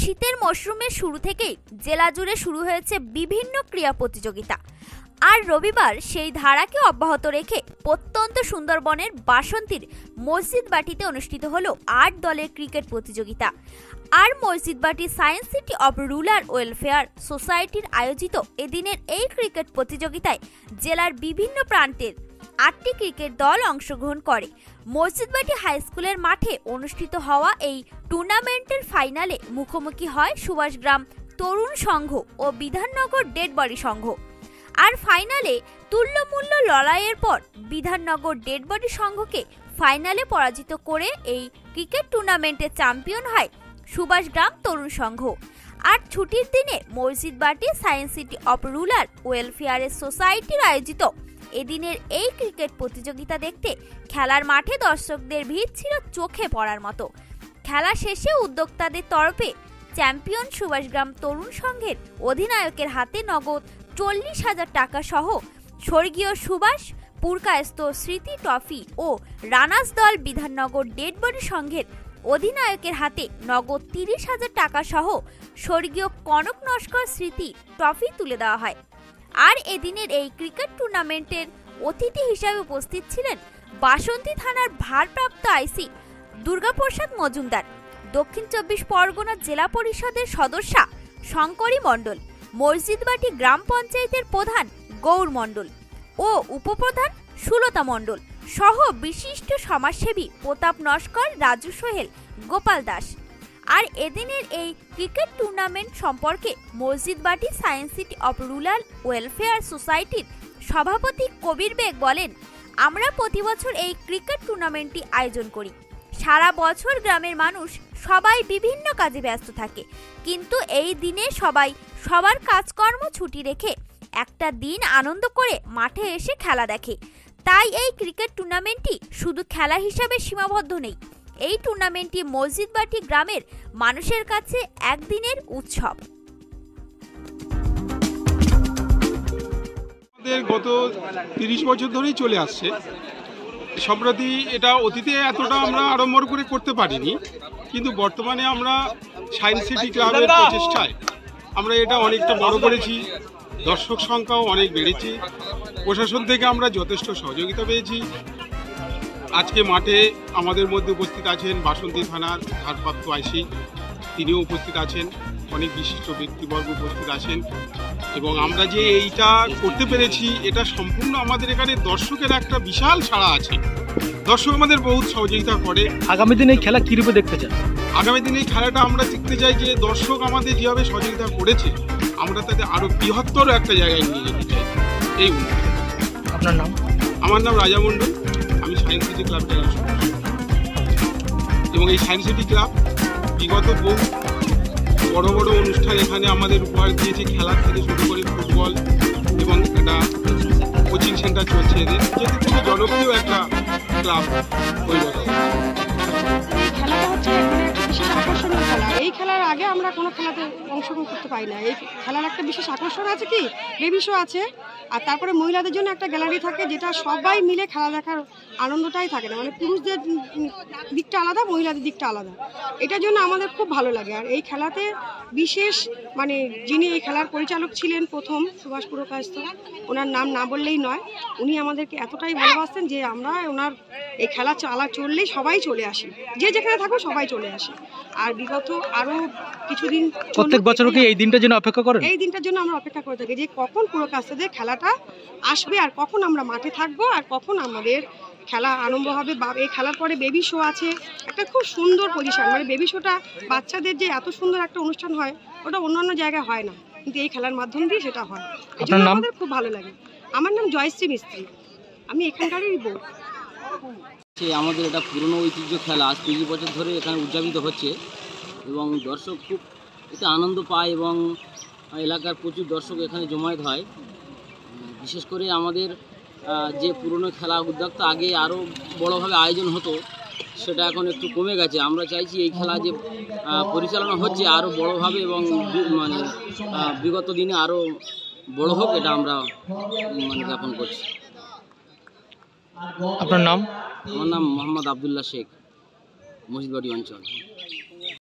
শীতের মরশুমের শুরু থেকেই জেলা জুড়ে শুরু হয়েছে বিভিন্ন ক্রীড়া প্রতিযোগিতা। আর রবিবার সেই ধারাকে অব্যাহত রেখে প্রত্যন্ত সুন্দরবনের বাসন্তীর মসজিদ বাটিতে অনুষ্ঠিত হলো আট দলের ক্রিকেট প্রতিযোগিতা। আর Masjidbati science city of rural welfare সোসাইটির আয়োজিত এদিনের এই ক্রিকেট প্রতিযোগিতায় জেলার বিভিন্ন প্রান্তের আটটি ক্রিকেট দল অংশগ্রহণ করে। মসজিদবাটি হাই স্কুলের মাঠে অনুষ্ঠিত হওয়া এই টুর্নামেন্টের ফাইনালে মুখোমুখি হয় সুভাষগ্রাম তরুণ সংঘ ও বিধাননগর ডেডবডি সংঘ। আর ফাইনালে তুল্যমূল্য লড়াইয়ের পর বিধাননগর ডেডবডি সংঘকে ফাইনালে পরাজিত করে এই ক্রিকেট টুর্নামেন্টের চ্যাম্পিয়ন হয় সুভাষগ্রাম তরুণ সংঘ। আর ছুটির দিনে Masjidbati science city of rural ওয়েলফেয়ারের সোসাইটির আয়োজিত এদিনের এই ক্রিকেট প্রতিযোগিতা দেখতে খেলার মাঠে দর্শকদের ভিড় ছিল চোখে পড়ার মতো। খেলা শেষে উদ্যোক্তাদের তরফে চ্যাম্পিয়ন সুভাষগ্রাম তরুণ সংঘের অধিনায়কের হাতে নগদ চল্লিশ হাজার টাকা সহ স্বর্গীয় সুভাষ পুরকায়স্ত স্মৃতি ট্রফি ও রানাস দল বিধাননগর ডেডবডি সংঘের অধিনায়কের হাতে নগদ তিরিশ হাজার টাকা সহ স্বর্গীয় কনক নস্কর স্মৃতি ট্রফি তুলে দেওয়া হয়। আর এদিনের এই ক্রিকেট টুর্নামেন্টের অতিথি হিসাবে উপস্থিত ছিলেন বাসন্তী থানার ভারপ্রাপ্ত আইসি দুর্গাপ্রসাদ মজুমদার, দক্ষিণ চব্বিশ পরগনা জেলা পরিষদের সদস্যা শঙ্করী মণ্ডল, মসজিদবাটি গ্রাম পঞ্চায়েতের প্রধান গৌর মণ্ডল ও উপপ্রধান সুলতা মণ্ডল সহ বিশিষ্ট সমাজসেবী প্রতাপ নস্কর, রাজু সোহেল, গোপাল দাস। আর এদিনের এই ক্রিকেট টুর্নামেন্ট সম্পর্কে Masjidbati science city of rural welfare সোসাইটির সভাপতি কবির বেগ বলেন, আমরা প্রতি বছর এই ক্রিকেট টুর্নামেন্টটি আয়োজন করি। সারা বছর গ্রামের মানুষ সবাই বিভিন্ন কাজে ব্যস্ত থাকে। কিন্তু এই দিনে সবাই সবার কাজকর্ম ছুটি রেখে একটা দিন আনন্দ করে মাঠে এসে খেলা দেখে। তাই এই ক্রিকেট টুর্নামেন্টটি শুধু খেলা হিসাবে সীমাবদ্ধ নেই এই টুর্নামেন্টটি মসজিদবাটি গ্রামের মানুষের কাছে একদিনের উৎসব। গত তিরিশ বছর ধরেই চলে আসছে। সম্প্রতি এটা অতীতে এতটা আমরা আড়ম্বর করে করতে পারিনি, কিন্তু বর্তমানে আমরা সায়েন্স সিটি ক্লাবের প্রচেষ্টায় আমরা এটা অনেকটা বড় করেছি, দর্শক সংখ্যাও অনেক বেড়েছে, প্রশাসন থেকে আমরা যথেষ্ট সহযোগিতা পেয়েছি আজকে মাঠে আমাদের মধ্যে উপস্থিত আছেন বাসন্তী থানার ভারপ্রাপ্ত আইসি। তিনিও উপস্থিত আছেন অনেক বিশিষ্ট ব্যক্তিবর্গ উপস্থিত আছেন। এবং আমরা যে এইটা করতে পেরেছি এটা সম্পূর্ণ আমাদের এখানে দর্শকের একটা বিশাল সাড়া আছে। দর্শক আমাদের বহুত সহযোগিতা করে। আগামী দিনে এই খেলা কিরূপে দেখতে চান? আগামী দিনে এই খেলাটা আমরা দেখতে চাই যে দর্শক আমাদের যেভাবে সহযোগিতা করেছে আমরা তাদের আরও বৃহত্তর একটা জায়গায় নিয়ে যেতে চাই। এই আপনার নাম? আমার নাম রাজা মণ্ডল। সায়েন্স সিটি ক্লাব এবং এই সায়েন্স সিটি ক্লাব বিগত বহু বড় বড় অনুষ্ঠান এখানে আমাদের উপহার দিয়েছে খেলার থেকে শুরু করে ফুটবল এবং একটা কোচিং সেন্টার চলছে এদের। যেটি থেকে জনপ্রিয় একটা ক্লাব হয়েছে। এই খেলার আগে আমরা কোনো খেলাতে অংশগ্রহণ করতে পারি না। এই খেলার একটা বিশেষ আকর্ষণ আছে কি? বেবি শো আছে। আর তারপরে মহিলাদের জন্য একটা গ্যালারি থাকে যেটা সবাই মিলে খেলা দেখার আনন্দটাই থাকে না। মানে পুরুষদের দিকটা আলাদা মহিলাদের দিকটা আলাদা। এটার জন্য আমাদের খুব ভালো লাগে। আর এই খেলাতে বিশেষ মানে যিনি এই খেলার পরিচালক ছিলেন প্রথম সুভাষ পুরকায়স্থ ওনার নাম না বললেই নয় উনি আমাদেরকে এতটাই ভালোবাসতেন যে আমরা ওনার এই খেলা চালা চললেই সবাই চলে আসি। যে যেখানে থাকো সবাই চলে আসে। আর বিগত আরও কিছুদিন প্রত্যেক বছর কি এই দিনটার জন্য অপেক্ষা করেন? এই দিনটার জন্য আমরা অপেক্ষা করে থাকি যে কখন পুরকাস্তাদের খেলাটা আসবে আর কখন আমরা মাঠে থাকব আর কখন আমাদের খেলা আরম্ভ হবে বা এই খেলার পরে বেবি শো আছে। একটা খুব সুন্দর পজিশন মানে বেবি শোটা বাচ্চাদের যে এত সুন্দর একটা অনুষ্ঠান হয় ওটা অন্যান্য জায়গায় হয় না। কিন্তু এই খেলার মাধ্যম দিয়ে সেটা হয়। এই জন্য আমাদের খুব ভালো লাগে। আমার নাম জয়শ্রী মিস্ত্রি। আমি এখানকারই বউ। আমাদের এটা পুরনো ঐতিহ্য খেলা আজ তিরিশ বছর ধরে এখানে উদযাপিত হচ্ছে এবং দর্শক খুব এতে আনন্দ পায় এবং এলাকার প্রচুর দর্শক এখানে জমায়েত হয়। বিশেষ করে আমাদের যে পুরনো খেলা উদ্যোক্তা আগে আরও বড়োভাবে আয়োজন হতো সেটা এখন একটু কমে গেছে। আমরা চাইছি এই খেলা যে পরিচালনা হচ্ছে আরও বড়োভাবে এবং মানে বিগত দিনে আরও বড় হোক এটা আমরা মানে জ্ঞাপন করছি। আপনার নাম? আমার নাম মোহাম্মদ আবদুল্লাহ শেখ মসজিদবাড়ি অঞ্চল।